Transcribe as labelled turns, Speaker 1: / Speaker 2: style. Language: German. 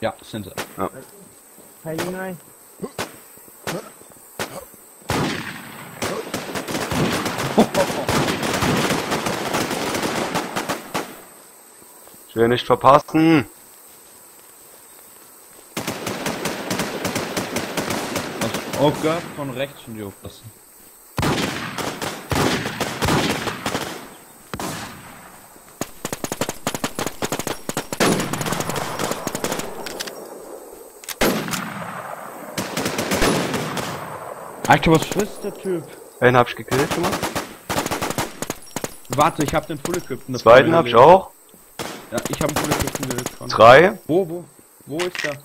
Speaker 1: Ja, sind sie.
Speaker 2: Hiding rein.
Speaker 3: Schön nicht verpassen.
Speaker 1: Oh Gott, von rechts schon die aufpassen. Alter, was frisst der Typ?
Speaker 3: Einen hab ich gekillt schon mal.
Speaker 1: Warte, ich hab den Full Equipten.
Speaker 3: Zweiten hab ich auch.
Speaker 1: Ja, ich hab einen Full Equipten gekillt.
Speaker 3: Drei.
Speaker 1: Wo, wo? Wo ist der?